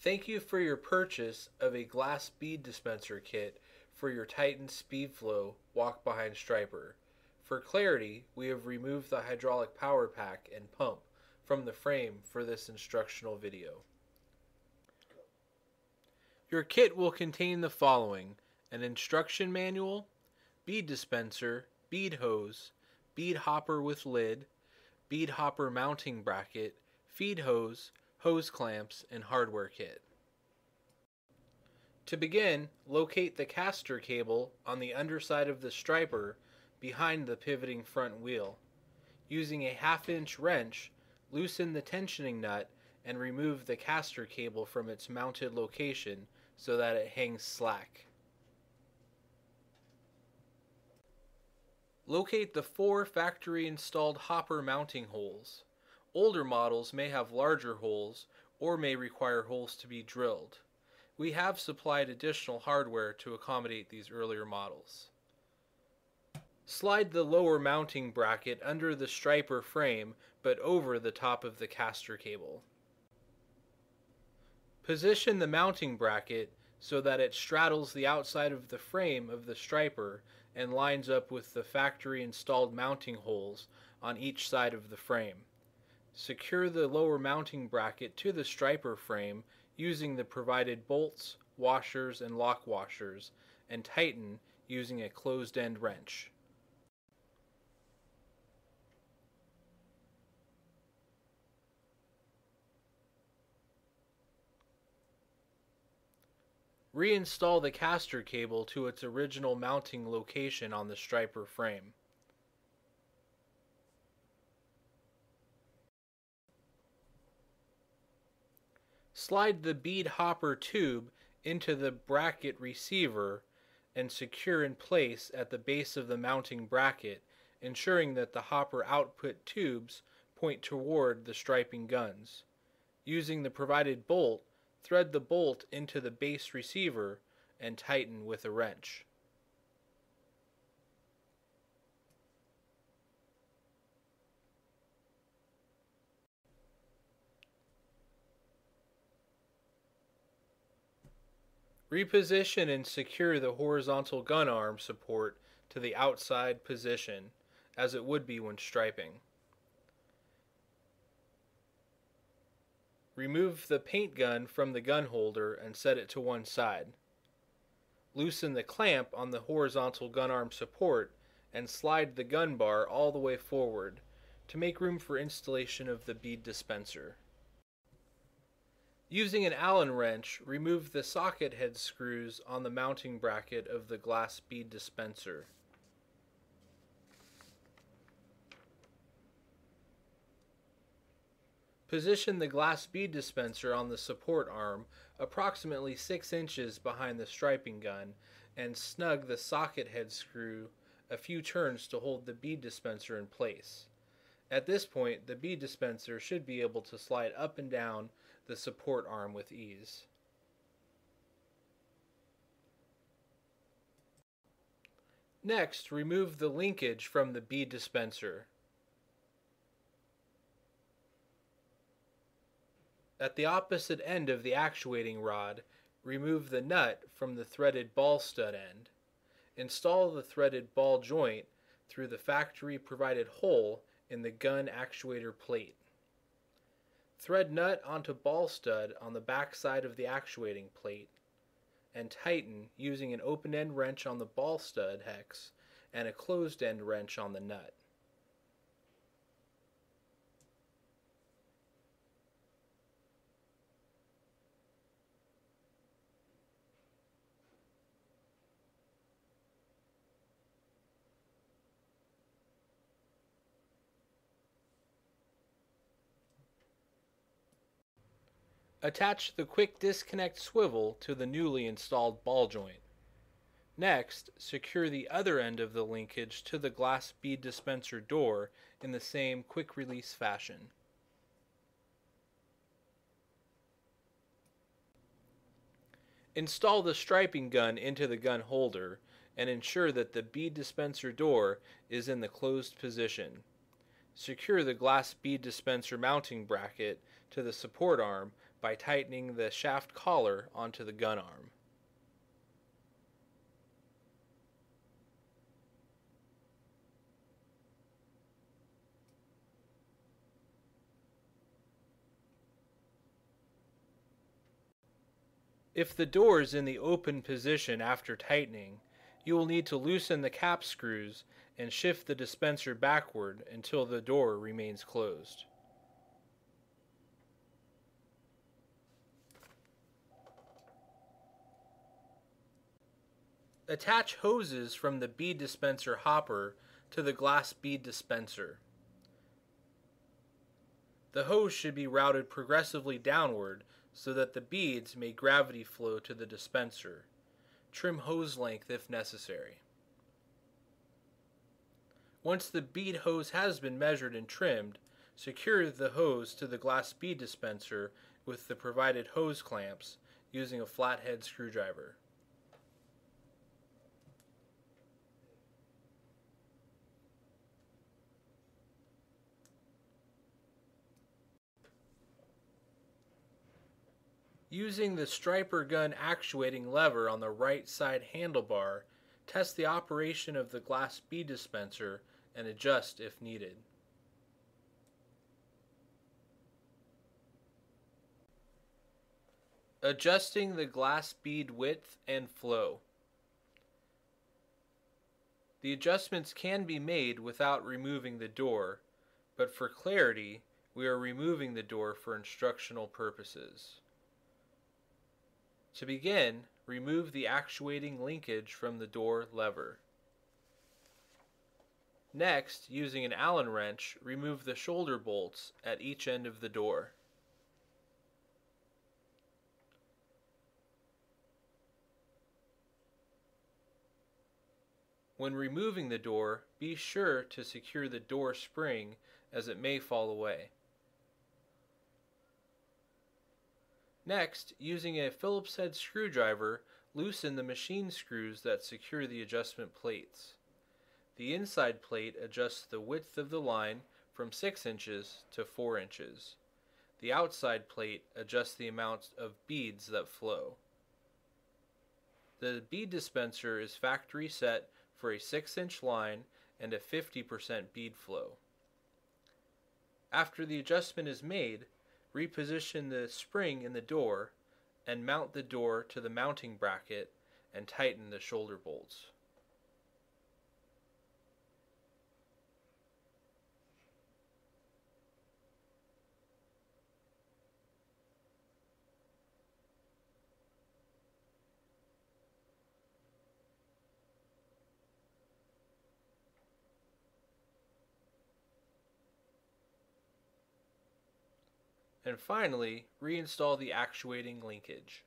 Thank you for your purchase of a glass bead dispenser kit for your Titan Speeflo walk behind striper. For clarity, we have removed the hydraulic power pack and pump from the frame for this instructional video. Your kit will contain the following an instruction manual, bead dispenser, bead hose, bead hopper with lid, bead hopper mounting bracket, feed hose, hose clamps, and hardware kit. To begin, locate the caster cable on the underside of the striper behind the pivoting front wheel. Using a half inch wrench, loosen the tensioning nut and remove the caster cable from its mounted location so that it hangs slack. Locate the four factory installed hopper mounting holes. Older models may have larger holes or may require holes to be drilled. We have supplied additional hardware to accommodate these earlier models. Slide the lower mounting bracket under the striper frame but over the top of the caster cable. Position the mounting bracket so that it straddles the outside of the frame of the striper and lines up with the factory installed mounting holes on each side of the frame. Secure the lower mounting bracket to the striper frame using the provided bolts, washers, and lock washers, and tighten using a closed end wrench. Reinstall the caster cable to its original mounting location on the striper frame. Slide the bead hopper tube into the bracket receiver and secure in place at the base of the mounting bracket, ensuring that the hopper output tubes point toward the striping guns. Using the provided bolt, Thread the bolt into the base receiver and tighten with a wrench. Reposition and secure the horizontal gun arm support to the outside position as it would be when striping. Remove the paint gun from the gun holder and set it to one side. Loosen the clamp on the horizontal gun arm support and slide the gun bar all the way forward to make room for installation of the bead dispenser. Using an Allen wrench, remove the socket head screws on the mounting bracket of the glass bead dispenser. Position the glass bead dispenser on the support arm approximately 6 inches behind the striping gun and snug the socket head screw a few turns to hold the bead dispenser in place. At this point, the bead dispenser should be able to slide up and down the support arm with ease. Next, remove the linkage from the bead dispenser. At the opposite end of the actuating rod, remove the nut from the threaded ball stud end. Install the threaded ball joint through the factory provided hole in the gun actuator plate. Thread nut onto ball stud on the back side of the actuating plate and tighten using an open end wrench on the ball stud hex and a closed end wrench on the nut. Attach the quick disconnect swivel to the newly installed ball joint. Next, secure the other end of the linkage to the glass bead dispenser door in the same quick release fashion. Install the striping gun into the gun holder and ensure that the bead dispenser door is in the closed position. Secure the glass bead dispenser mounting bracket to the support arm by tightening the shaft collar onto the gun arm. If the door is in the open position after tightening, you will need to loosen the cap screws and shift the dispenser backward until the door remains closed. Attach hoses from the bead dispenser hopper to the glass bead dispenser. The hose should be routed progressively downward so that the beads may gravity flow to the dispenser. Trim hose length if necessary. Once the bead hose has been measured and trimmed, secure the hose to the glass bead dispenser with the provided hose clamps using a flathead screwdriver. Using the striper gun actuating lever on the right side handlebar, test the operation of the glass bead dispenser and adjust if needed. Adjusting the glass bead width and flow. The adjustments can be made without removing the door, but for clarity, we are removing the door for instructional purposes. To begin, remove the actuating linkage from the door lever. Next, using an Allen wrench, remove the shoulder bolts at each end of the door. When removing the door, be sure to secure the door spring as it may fall away. Next, using a Phillips head screwdriver, loosen the machine screws that secure the adjustment plates. The inside plate adjusts the width of the line from 6 inches to 4 inches. The outside plate adjusts the amount of beads that flow. The bead dispenser is factory set for a 6 inch line and a 50% bead flow. After the adjustment is made, reposition the spring in the door, and mount the door to the mounting bracket and tighten the shoulder bolts. And finally, reinstall the actuating linkage.